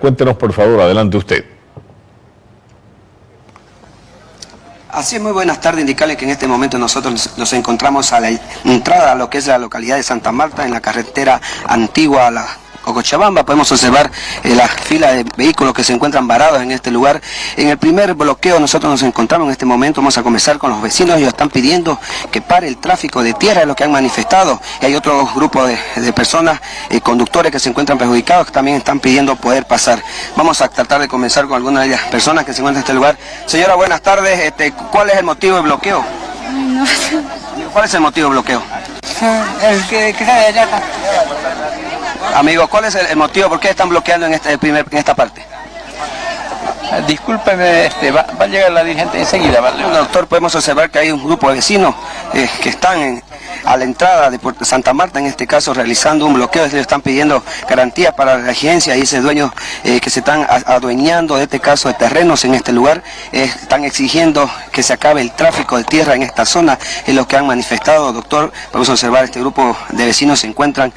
Cuéntenos, por favor, adelante usted. Así es, muy buenas tardes. Indicarles que en este momento nosotros nos encontramos a la entrada a lo que es la localidad de Santa Marta, en la carretera antigua a la Cochabamba podemos observar eh, la fila de vehículos que se encuentran varados en este lugar. En el primer bloqueo nosotros nos encontramos en este momento, vamos a comenzar con los vecinos, ellos están pidiendo que pare el tráfico de tierra, es lo que han manifestado. Y hay otro grupo de, personas, eh, conductores que se encuentran perjudicados, que también están pidiendo poder pasar. Vamos a tratar de comenzar con algunas de las personas que se encuentran en este lugar. Señora, buenas tardes. Este, ¿Cuál es el motivo de bloqueo? ¿Cuál es el motivo de bloqueo? El que, que Amigo, ¿cuál es el, motivo? ¿Por qué están bloqueando en, este, primer, en esta parte? Ah, discúlpeme, este, va, a llegar la dirigente enseguida, ¿vale? doctor, podemos observar que hay un grupo de vecinos eh, que están en, a la entrada de Santa Marta, en este caso, realizando un bloqueo. Ellos están pidiendo garantías para la agencia y ese dueños eh, que se están adueñando de este caso de terrenos en este lugar, eh, están exigiendo que se acabe el tráfico de tierra en esta zona. Es lo que han manifestado, doctor. Podemos observar este grupo de vecinos se encuentran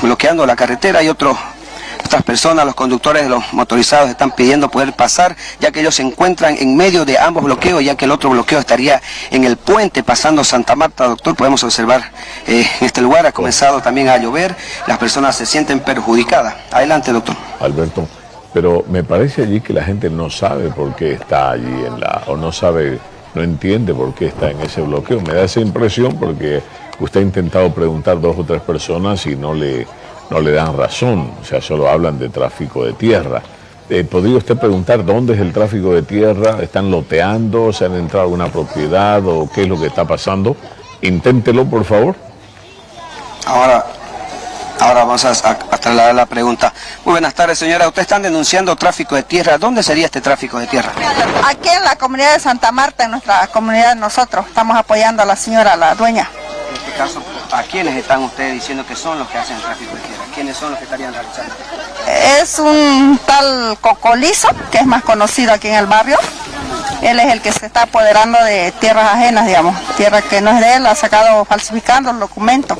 bloqueando la carretera y otro otras personas, los conductores de los motorizados están pidiendo poder pasar, ya que ellos se encuentran en medio de ambos bloqueos, ya que el otro bloqueo estaría en el puente pasando Santa Marta, doctor. Podemos observar eh, en este lugar, ha comenzado también a llover, las personas se sienten perjudicadas. Adelante, doctor. Alberto, pero me parece allí que la gente no sabe por qué está allí en la, o no sabe, no entiende por qué está en ese bloqueo. Me da esa impresión porque usted ha intentado preguntar dos o tres personas y no le no le dan razón, o sea, solo hablan de tráfico de tierra. Eh, ¿Podría usted preguntar dónde es el tráfico de tierra? ¿Están loteando? ¿Se han entrado a una propiedad? ¿O qué es lo que está pasando? Inténtelo, por favor. Ahora, ahora vamos a, trasladar la pregunta. Muy buenas tardes, señora. Usted están denunciando tráfico de tierra. ¿Dónde sería este tráfico de tierra? Aquí en la comunidad de Santa Marta, en nuestra comunidad nosotros. Estamos apoyando a la señora, la dueña. En este caso, ¿a quiénes están ustedes diciendo que son los que hacen el tráfico de tierra? ¿Quiénes son los que estarían realizando? Es un tal Cocolizo, que es más conocido aquí en el barrio. Él es el que se está apoderando de tierras ajenas, digamos. Tierra que no es de él, ha sacado falsificando el documento.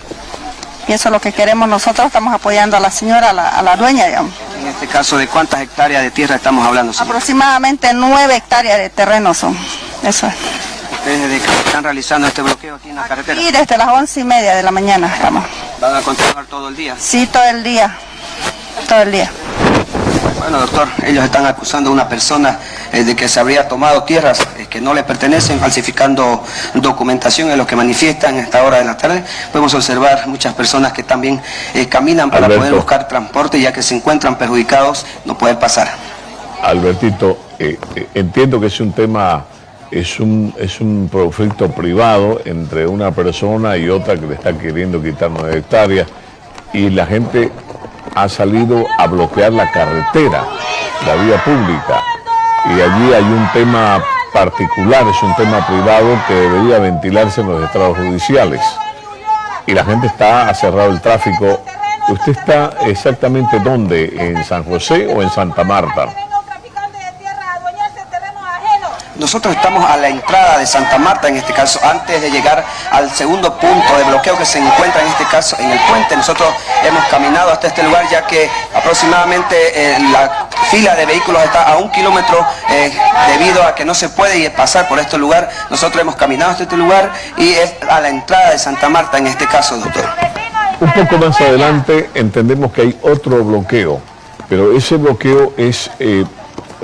Y eso es lo que queremos nosotros, estamos apoyando a la señora, a la, dueña, digamos. En este caso, ¿de cuántas hectáreas de tierra estamos hablando? Aproximadamente nueve hectáreas de terreno son. Eso es. ¿Ustedes desde que están realizando este bloqueo aquí en la carretera? Sí, desde las once y media de la mañana estamos. ¿Van a continuar todo el día? Sí, todo el día. Todo el día. Bueno, doctor, ellos están acusando a una persona eh, de que se habría tomado tierras eh, que no le pertenecen, falsificando documentación en lo que manifiestan a esta hora de la tarde. Podemos observar muchas personas que también eh, caminan para poder buscar transporte, ya que se encuentran perjudicados, no pueden pasar. Albertito, entiendo que es un tema es un, es un conflicto privado entre una persona y otra que le está queriendo quitar nueve hectáreas y la gente ha salido a bloquear la carretera, la vía pública. Y allí hay un tema particular, es un tema privado que debería ventilarse en los estados judiciales. Y la gente está, ha cerrado el tráfico. ¿Usted está exactamente dónde? ¿En San José o en Santa Marta? Nosotros estamos a la entrada de Santa Marta, en este caso, antes de llegar al segundo punto de bloqueo que se encuentra en este caso en el puente. Nosotros hemos caminado hasta este lugar ya que aproximadamente eh, la fila de vehículos está a un kilómetro eh, debido a que no se puede pasar por este lugar. Nosotros hemos caminado hasta este lugar y es a la entrada de Santa Marta en este caso, doctor. Un poco más adelante entendemos que hay otro bloqueo, pero ese bloqueo es... Eh,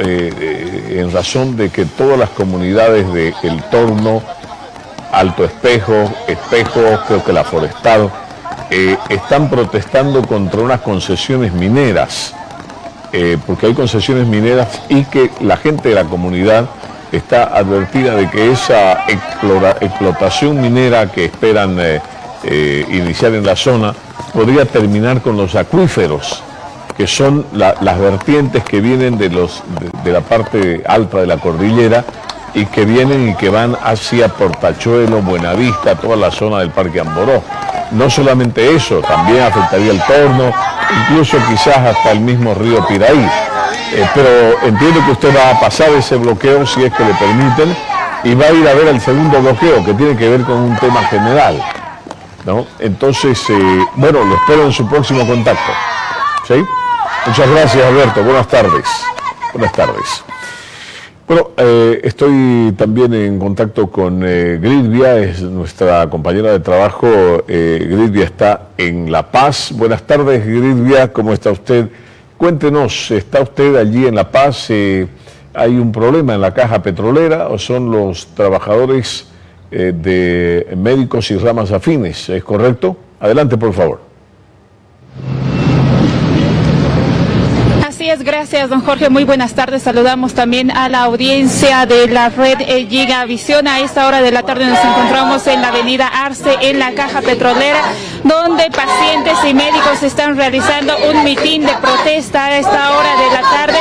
eh, en razón de que todas las comunidades de El Torno, Alto Espejo, Espejo, creo que la Forestal, eh, están protestando contra unas concesiones mineras, eh, porque hay concesiones mineras y que la gente de la comunidad está advertida de que esa explotación minera que esperan iniciar en la zona podría terminar con los acuíferos que son las vertientes que vienen de, los, de, la parte alta de la cordillera y que vienen y que van hacia Portachuelo, Buenavista, toda la zona del Parque Amboró. No solamente eso, también afectaría el torno, incluso quizás hasta el mismo río Piraí. Eh, pero entiendo que usted va a pasar ese bloqueo si es que le permiten y va a ir a ver el segundo bloqueo que tiene que ver con un tema general. ¿no? Entonces, eh, bueno, lo espero en su próximo contacto. ¿Sí? Muchas gracias, Alberto. Buenas tardes. Buenas tardes. Bueno, eh, estoy también en contacto con eh, Gridvia, es nuestra compañera de trabajo. Eh, Gridvia está en La Paz. Buenas tardes, Gridvia, ¿cómo está usted? Cuéntenos, ¿está usted allí en La Paz? ¿Hay un problema en la caja petrolera o son los trabajadores de médicos y ramas afines? ¿Es correcto? Adelante, por favor. Así es, gracias, don Jorge. Muy buenas tardes. Saludamos también a la audiencia de la red eh, Giga Visión. A esta hora de la tarde nos encontramos en la avenida Arce, en la caja petrolera, donde pacientes y médicos están realizando un mitin de protesta a esta hora de la tarde,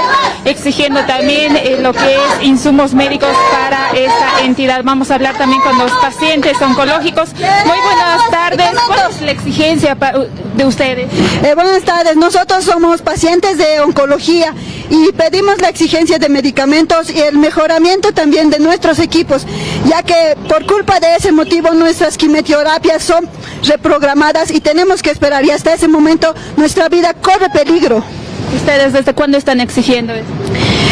exigiendo también eh, lo que es insumos médicos para esta entidad. Vamos a hablar también con los pacientes oncológicos. Muy buenas tardes. ¿Cuál es la exigencia de ustedes? Eh, buenas tardes. Nosotros somos pacientes de oncología y pedimos la exigencia de medicamentos y el mejoramiento también de nuestros equipos, ya que por culpa de ese motivo nuestras quimioterapias son reprogramadas y tenemos que esperar y hasta ese momento nuestra vida corre peligro. ¿Ustedes desde cuándo están exigiendo eso?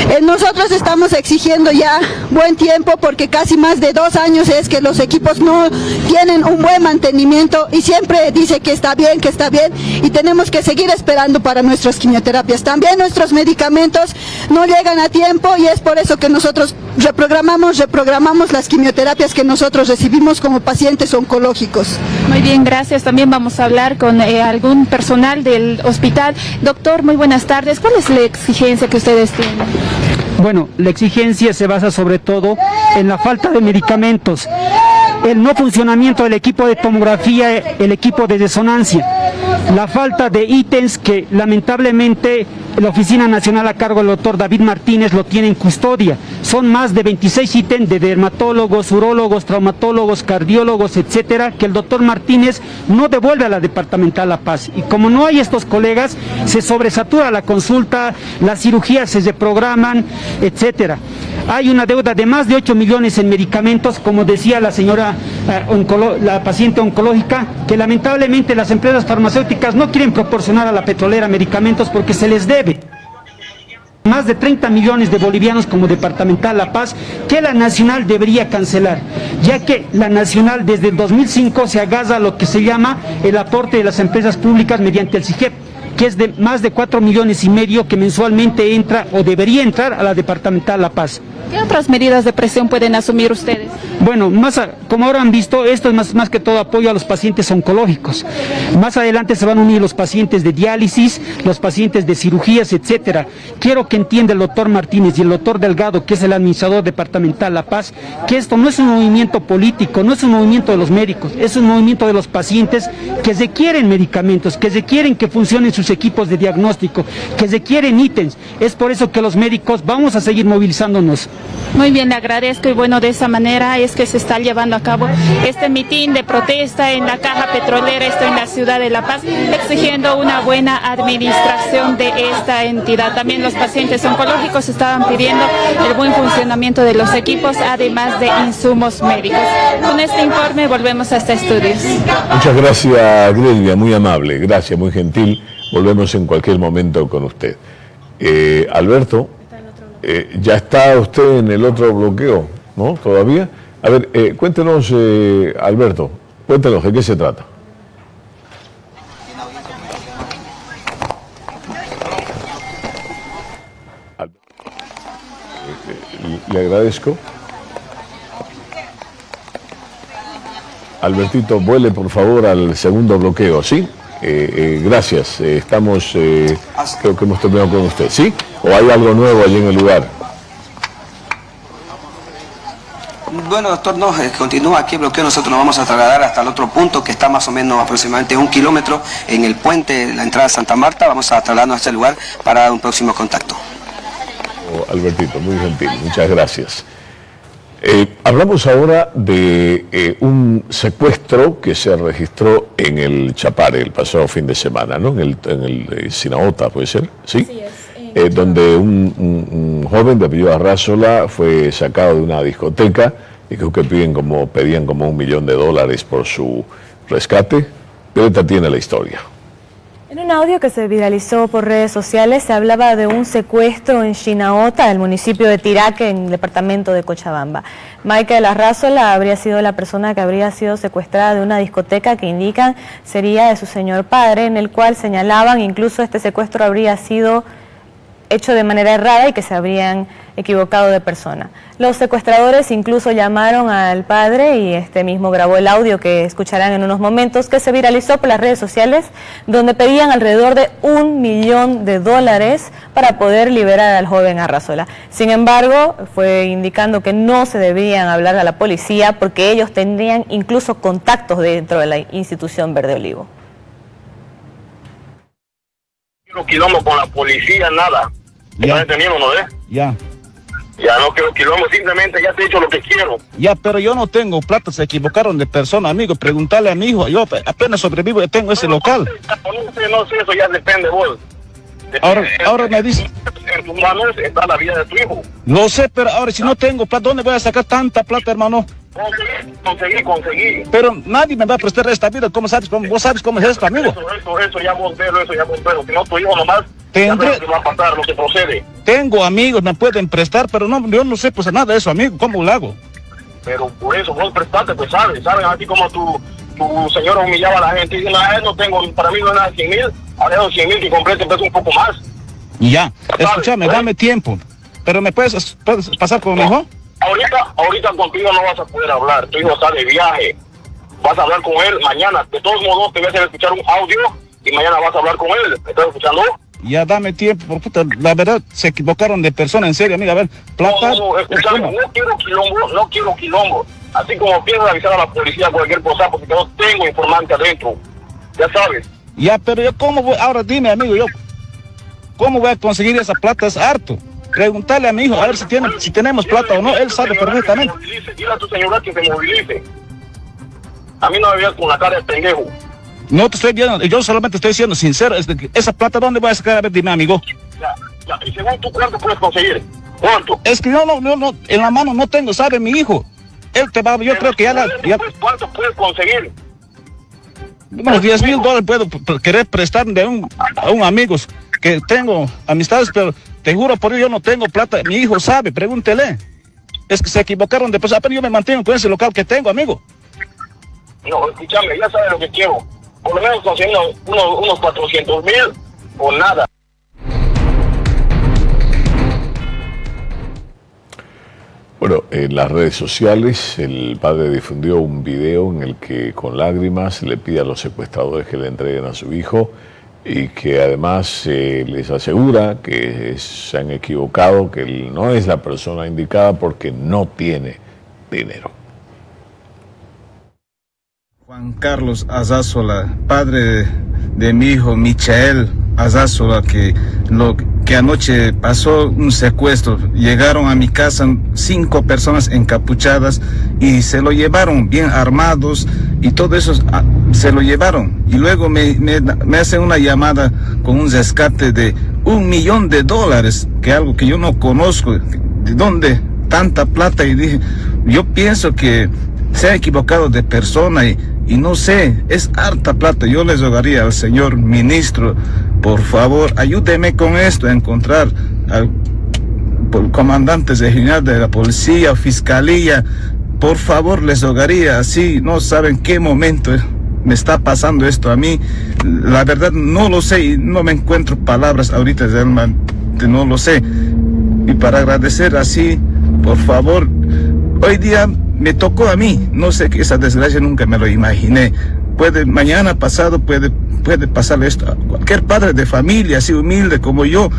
Eh, nosotros estamos exigiendo ya buen tiempo porque casi más de dos años es que los equipos no tienen un buen mantenimiento y siempre dice que está bien, que está bien y tenemos que seguir esperando para nuestras quimioterapias. También nuestros medicamentos no llegan a tiempo y es por eso que nosotros reprogramamos, reprogramamos las quimioterapias que nosotros recibimos como pacientes oncológicos. Muy bien, gracias. También vamos a hablar con eh, algún personal del hospital. Doctor, muy buenas tardes. ¿Cuál es la exigencia que ustedes tienen? Bueno, la exigencia se basa sobre todo en la falta de medicamentos, el no funcionamiento del equipo de tomografía, el equipo de resonancia, la falta de ítems que lamentablemente la Oficina Nacional a cargo del doctor David Martínez lo tiene en custodia. Son más de 26 ítems de dermatólogos, urólogos, traumatólogos, cardiólogos, etcétera, que el doctor Martínez no devuelve a la departamental La Paz. Y como no hay estos colegas, se sobresatura la consulta, las cirugías se reprograman, etcétera. Hay una deuda de más de 8 millones en medicamentos, como decía la señora eh, la paciente oncológica, que lamentablemente las empresas farmacéuticas no quieren proporcionar a la petrolera medicamentos porque se les debe más de 30 millones de bolivianos como departamental La Paz, que la Nacional debería cancelar, ya que la Nacional desde el 2005 se agarra lo que se llama el aporte de las empresas públicas mediante el CIGEP que es de más de 4 millones y medio que mensualmente entra o debería entrar a la departamental La Paz. ¿Qué otras medidas de presión pueden asumir ustedes? Bueno, más como ahora han visto, esto es más, más que todo apoyo a los pacientes oncológicos. Más adelante se van a unir los pacientes de diálisis, los pacientes de cirugías, etcétera. Quiero que entienda el doctor Martínez y el doctor Delgado, que es el administrador departamental La Paz, que esto no es un movimiento político, no es un movimiento de los médicos, es un movimiento de los pacientes que requieren medicamentos, que requieren que funcionen sus equipos de diagnóstico, que requieren ítems. Es por eso que los médicos vamos a seguir movilizándonos. Muy bien, le agradezco y bueno, de esa manera es que se está llevando a cabo este mitin de protesta en la caja petrolera, esto en la ciudad de La Paz, exigiendo una buena administración de esta entidad. También los pacientes oncológicos estaban pidiendo el buen funcionamiento de los equipos, además de insumos médicos. Con este informe volvemos a este estudios. Muchas gracias, Grelia, muy amable, gracias, muy gentil. Volvemos en cualquier momento con usted. Eh, Alberto. Eh, ya está usted en el otro bloqueo, ¿no? Todavía. A ver, eh, cuéntenos, eh, Alberto, cuéntenos, ¿de qué se trata? Le agradezco. Albertito, vuele por favor al segundo bloqueo, ¿sí? Eh, eh, gracias, eh, estamos, creo que hemos terminado con usted, ¿sí? ¿O hay algo nuevo allí en el lugar? Bueno, doctor, no, continúa aquí el bloqueo. Nosotros nos vamos a trasladar hasta el otro punto que está más o menos aproximadamente un kilómetro en el puente, la entrada de Santa Marta. Vamos a trasladarnos a este lugar para un próximo contacto. Oh, Albertito, muy gentil, muchas gracias. Eh, hablamos ahora de eh, un secuestro que se registró en el Chapare el pasado fin de semana, ¿no? En el, en el eh, Sinaota, ¿puede ser? Sí. donde un, joven de apellido Arrázola fue sacado de una discoteca y creo que piden como, pedían como un millón de dólares por su rescate. Greta tiene la historia. En un audio que se viralizó por redes sociales se hablaba de un secuestro en Chinaota, el municipio de Tiraque, en el departamento de Cochabamba. Michael Arrazola habría sido la persona que habría sido secuestrada de una discoteca que indican sería de su señor padre, en el cual señalaban incluso este secuestro habría sido hecho de manera errada y que se habrían equivocado de persona. Los secuestradores incluso llamaron al padre y este mismo grabó el audio que escucharán en unos momentos que se viralizó por las redes sociales donde pedían alrededor de un millón de dólares para poder liberar al joven Arrazola. Sin embargo, fue indicando que no se debían hablar a la policía porque ellos tendrían incluso contactos dentro de la institución Verde Olivo. quilombo con la policía, nada. Ya. entendiendo, no ves? Ya. Ya no quiero quilombo, simplemente ya te he dicho lo que quiero. Ya, pero yo no tengo plata, se equivocaron de persona, amigo. Preguntarle a mi hijo, yo apenas sobrevivo y tengo ese local. No sé, no sé, eso ya depende vos. ahora, ahora me dice. En tus manos está la vida de tu hijo. Lo sé, pero ahora si no tengo plata, ¿dónde voy a sacar tanta plata, hermano? Conseguí, conseguí. Pero nadie me va a prestar esta vida. ¿Cómo sabes? Cómo, ¿Vos sabes cómo es esto, amigo? Eso, eso, eso ya vos velo, eso ya vos velo. Si no, tu hijo nomás Tendré... que va a pasar, lo que procede. Tengo amigos, me pueden prestar, pero no, yo no sé pues nada de eso, amigo. ¿Cómo lo hago? Pero por eso, vos prestaste, pues sabes, sabes, así como tu, tu señora humillaba a la gente y dice, no, no tengo, para mí no es nada 100 mil, ahora son 100 mil que complete un poco más. Ya, escúchame, dame tiempo. Pero me puedes, puedes pasar con mi hijo? Ahorita, ahorita contigo no vas a poder hablar, tu hijo está de viaje. Vas a hablar con él mañana. De todos modos, te voy a hacer escuchar un audio y mañana vas a hablar con él. ¿Me estás escuchando? Ya dame tiempo, puta, la verdad se equivocaron de persona, en serio, mira, a ver, plata. No, no, no quiero quilombo, no quiero quilombo. Así como piensas avisar a la policía cualquier cosa, porque yo tengo informante adentro. Ya sabes. Ya, pero yo, ¿cómo voy? Ahora dime, amigo, yo, ¿cómo voy a conseguir esa plata? Es harto. Preguntarle a mi hijo a ver si, tiene, si tenemos plata o no, él sabe perfectamente. Dile a tu señora que se movilice. A mí no me veas con la cara de pendejo. No te estoy viendo, yo solamente estoy siendo sincero. esa plata, ¿dónde voy a sacar? A ver, dime, amigo. Ya, ya. ¿Y según tú cuánto puedes conseguir? ¿Cuánto? Es que yo no, no, no, en la mano no tengo, ¿sabe? Mi hijo. Él te va, yo creo que ya la... Ya... ¿Cuánto puedes conseguir? Unos 10 mil dólares puedo querer prestar de un, a un amigo que tengo amistades, pero te juro por ello yo no tengo plata. Mi hijo sabe, pregúntele. Es que se equivocaron de persona, pero yo me mantengo con ese local que tengo, amigo. No, escúchame, ya sabes lo que quiero. Por lo menos consiguiendo unos, unos 400 mil o nada. Bueno, en las redes sociales el padre difundió un video en el que con lágrimas le pide a los secuestradores que le entreguen a su hijo y que además eh, les asegura que se han equivocado, que él no es la persona indicada porque no tiene dinero. Juan Carlos Azázola, padre de mi hijo Michael Azázola, que, lo, que anoche pasó un secuestro. Llegaron a mi casa cinco personas encapuchadas y se lo llevaron bien armados y todo eso ah, se lo llevaron. Y luego me, me, hacen una llamada con un rescate de un millón de dólares, que algo que yo no conozco. ¿De dónde tanta plata? Y dije, yo pienso que se ha equivocado de persona y y no sé, es harta plata. Yo les rogaría al señor ministro, por favor, ayúdeme con esto, a encontrar al comandante regional de la policía, fiscalía. Por favor, les rogaría, así no saben qué momento me está pasando esto a mí. La verdad no lo sé y no me encuentro palabras ahorita, realmente no lo sé. Y para agradecer así, por favor, hoy día me tocó a mí. No sé que esa desgracia nunca me lo imaginé. Puede, mañana pasado puede, puede pasar esto a cualquier padre de familia, así humilde como yo.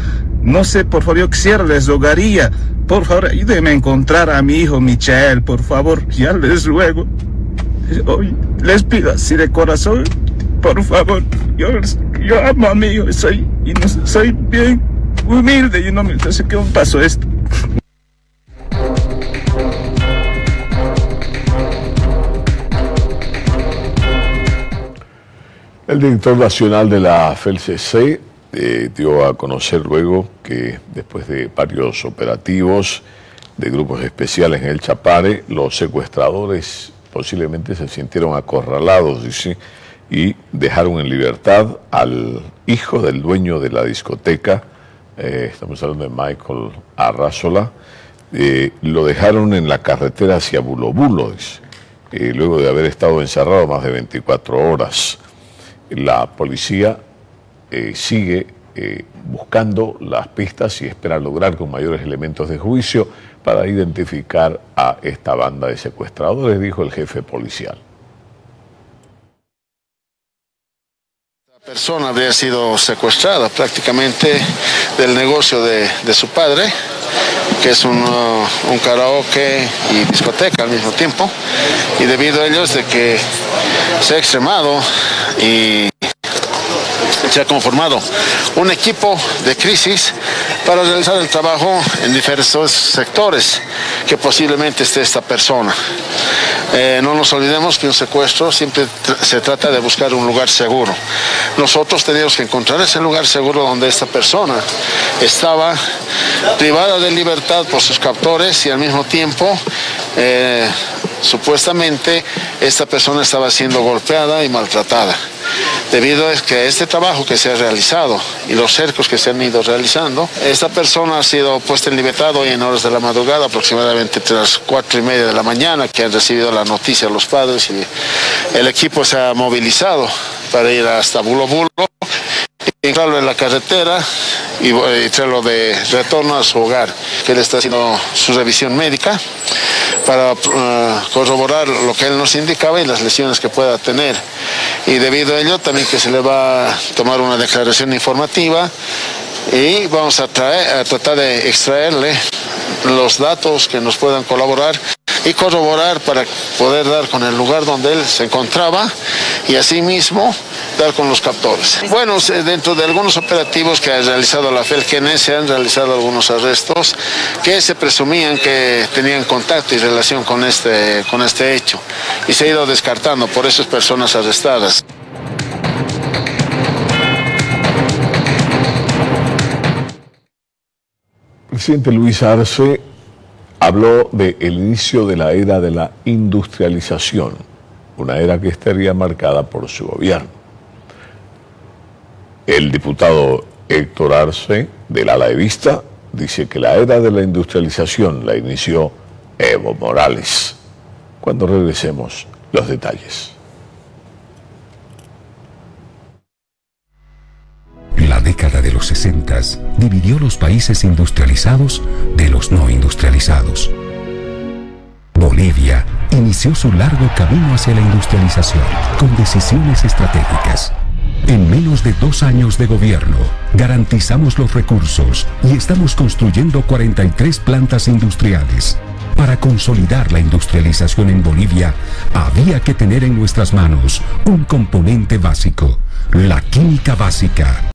No sé, por favor, yo quisiera, les rogaría. Por favor, ayúdenme a encontrar a mi hijo Michael, por favor. Ya les ruego. Hoy les pido así de corazón, por favor. Yo, yo amo a mi hijo, soy, y no, soy bien humilde y no me sé qué pasó esto. El director nacional de la FELCC eh, dio a conocer luego que después de varios operativos de grupos especiales en el Chapare, los secuestradores posiblemente se sintieron acorralados, dice, y dejaron en libertad al hijo del dueño de la discoteca, eh, estamos hablando de Michael Arrazola, eh, lo dejaron en la carretera hacia Bulobulo, luego de haber estado encerrado más de 24 horas. La policía sigue buscando las pistas y espera lograr con mayores elementos de juicio para identificar a esta banda de secuestradores, dijo el jefe policial. Persona había sido secuestrada prácticamente del negocio de, su padre, que es un, uh, un, karaoke y discoteca al mismo tiempo, y debido a ello es de que se ha extremado y se ha conformado un equipo de crisis para realizar el trabajo en diversos sectores que posiblemente esté esta persona. Eh, no nos olvidemos que un secuestro siempre se trata de buscar un lugar seguro. Nosotros teníamos que encontrar ese lugar seguro donde esta persona estaba privada de libertad por sus captores y al mismo tiempo eh, supuestamente esta persona estaba siendo golpeada y maltratada. Debido a que este trabajo que se ha realizado y los cercos que se han ido realizando, esta persona ha sido puesta en libertad hoy en horas de la madrugada, aproximadamente entre las cuatro y media de la mañana, que han recibido la noticia los padres y el equipo se ha movilizado para ir hasta Bulo Bulo, entrarlo en la carretera y, y traerlo de retorno a su hogar, que él está haciendo su revisión médica para uh, corroborar lo que él nos indicaba y las lesiones que pueda tener. Y debido a ello también que se le va a tomar una declaración informativa y vamos a, a tratar de extraerle los datos que nos puedan colaborar y corroborar para poder dar con el lugar donde él se encontraba y asimismo dar con los captores. Bueno, dentro de algunos operativos que ha realizado la FELGENE se han realizado algunos arrestos que se presumían que tenían contacto y relación con este, con este hecho y se ha ido descartando por esas personas arrestadas. presidente Luis Arce habló del inicio de la era de la industrialización, una era que estaría marcada por su gobierno. El diputado Héctor Arce, del ala de vista, dice que la era de la industrialización la inició Evo Morales. Cuando regresemos, los detalles. La década de los 60 dividió los países industrializados de los no industrializados. Bolivia inició su largo camino hacia la industrialización con decisiones estratégicas. En menos de dos años de gobierno, garantizamos los recursos y estamos construyendo 43 plantas industriales. Para consolidar la industrialización en Bolivia, había que tener en nuestras manos un componente básico, la química básica.